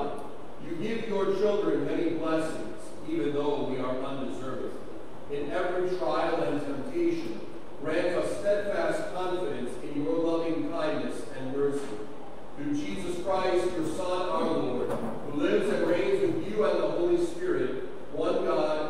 Father, you give your children many blessings, even though we are undeserving. In every trial and temptation, grant us steadfast confidence in your loving kindness and mercy. Through Jesus Christ, your Son, our Lord, who lives and reigns with you and the Holy Spirit, one God,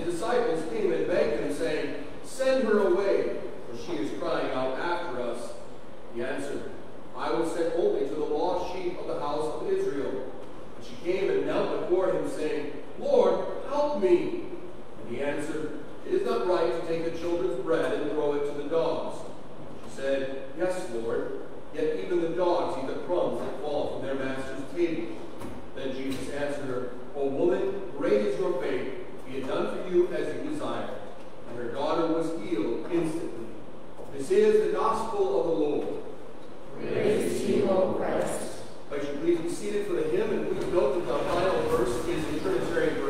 his disciples came and begged him, saying, Send her away, for she is crying out after us. He answered, I was sent only to the lost sheep of the house of Israel. And she came and knelt before him, saying, Lord, help me. And he answered, It is not right to take the children's bread and throw it to the dogs. She said, Yes, Lord, yet even the dogs eat the crumbs that fall from their master's table. Is the gospel of the Lord. Praise to you, O Christ. But you please be seated for the hymn, and please note that the final verse is the Trinitarian verse,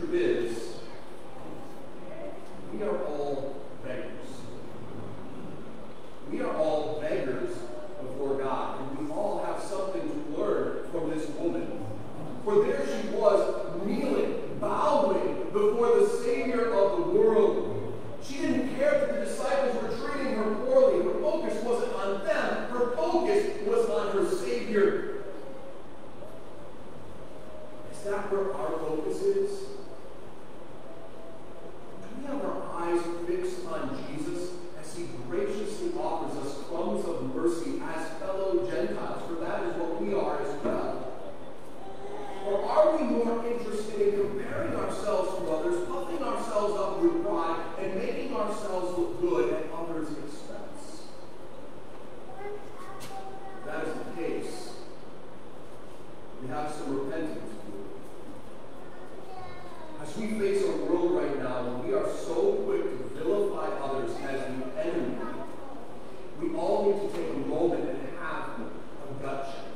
truth is, we are all beggars. We are all beggars before God, and we all have something to learn from this woman. For there she was, kneeling, bowing before the Savior of the world. She didn't care that the disciples were treating her poorly. Her focus wasn't on them, her focus was on her Savior. Is that where our focus is? Do we have our eyes fixed on Jesus as he graciously offers us crumbs of mercy as fellow Gentiles? For that is what we are as well. Or are we more interested in comparing ourselves to others, puffing ourselves up with pride, and making ourselves look good at others' expense? If that is the case. We have some repentance to do. As we face a world right now where we are so quick to vilify others as the enemy, we all need to take a moment and have a gut check.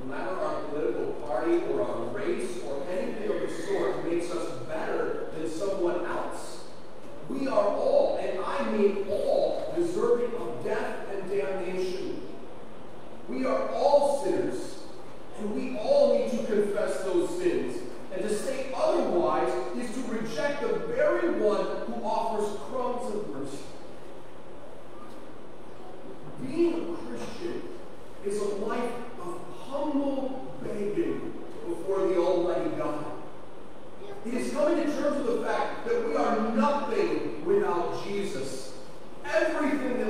No matter our political party or our race or anything of the sort makes us better than someone else. We are all, and I mean all, deserving of death and damnation. We are all sinners, and we all need to confess those sins. And to say otherwise is to reject the very one who offers crumbs of mercy. Being a Christian is a life of humble begging before the Almighty God. It is coming to terms with the fact that we are nothing without Jesus. Everything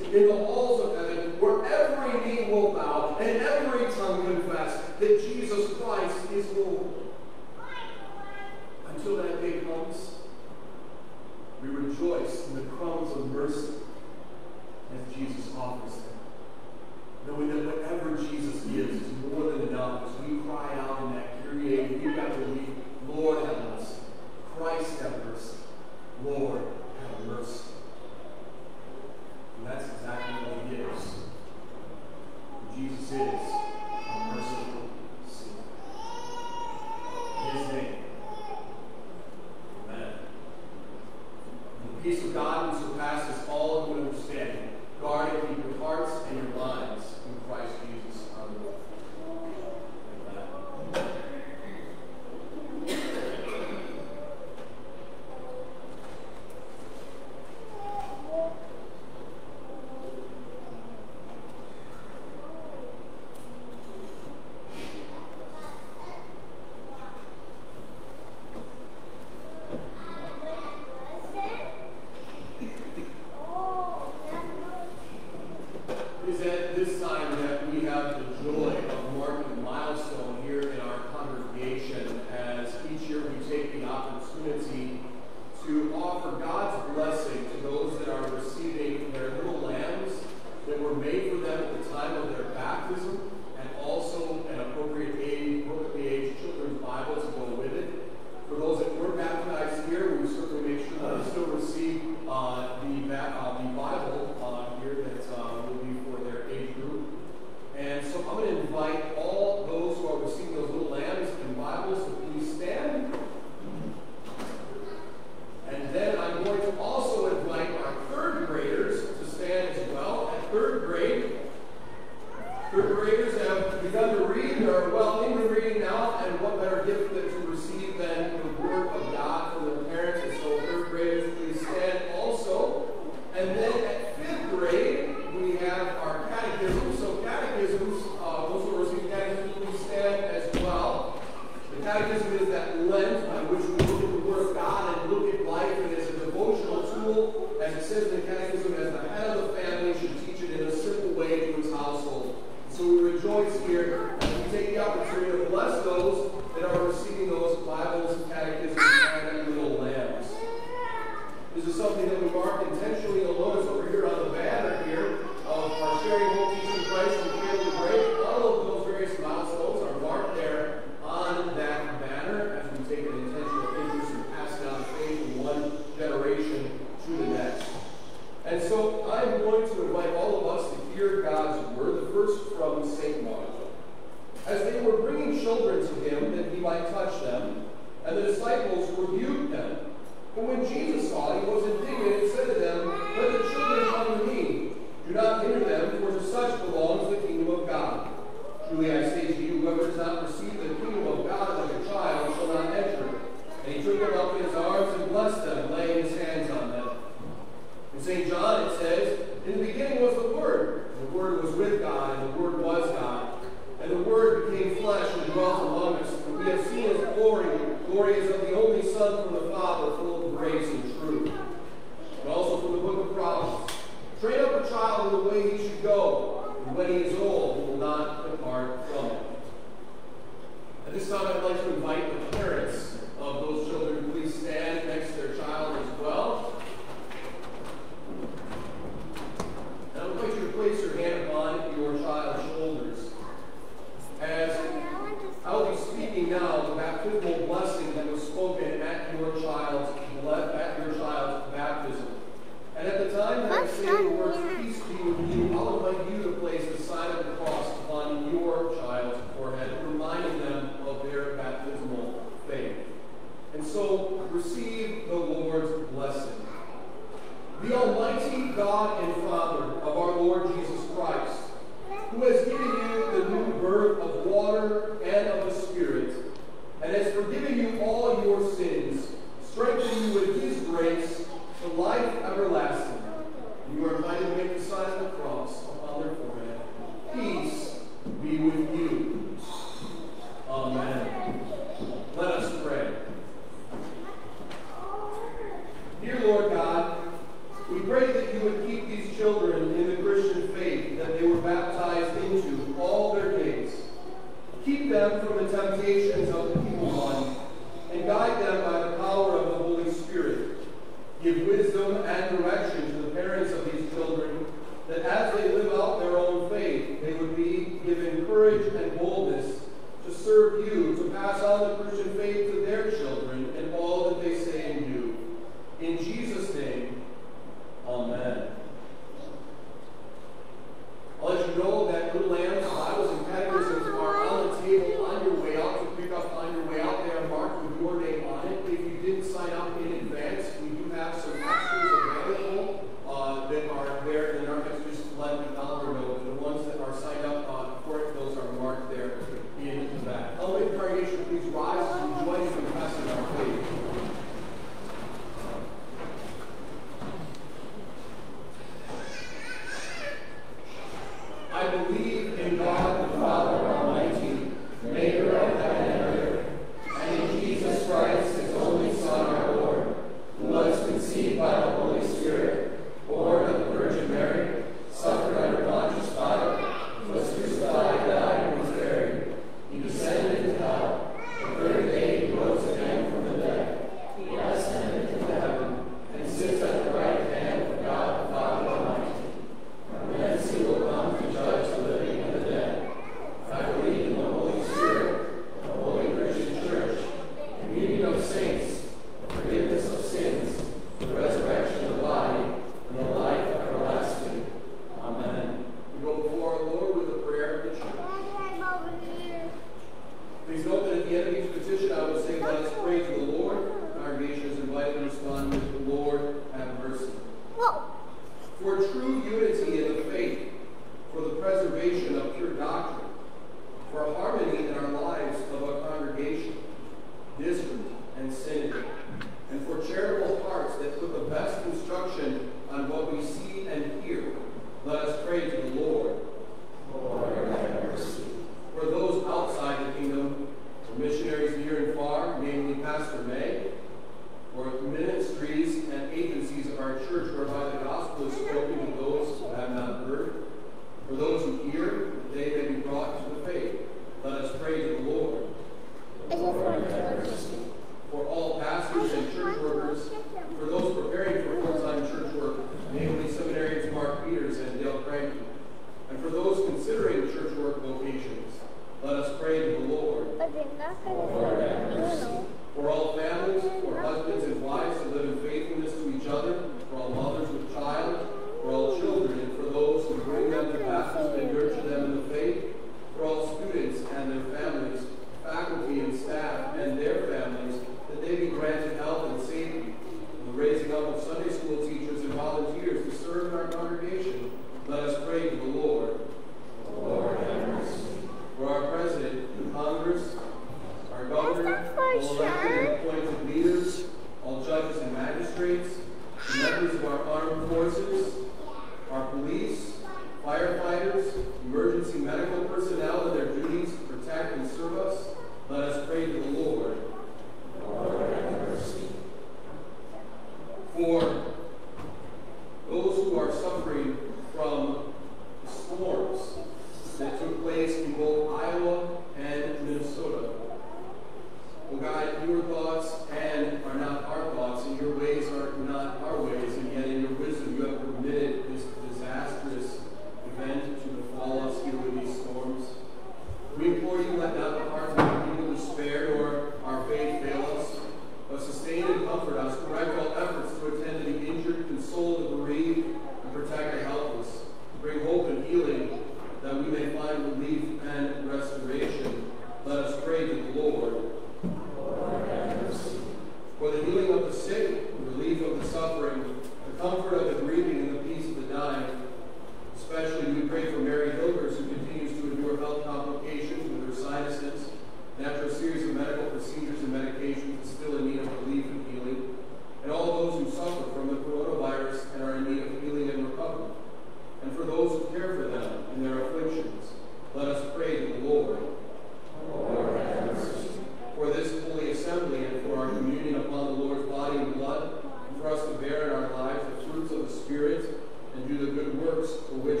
works for which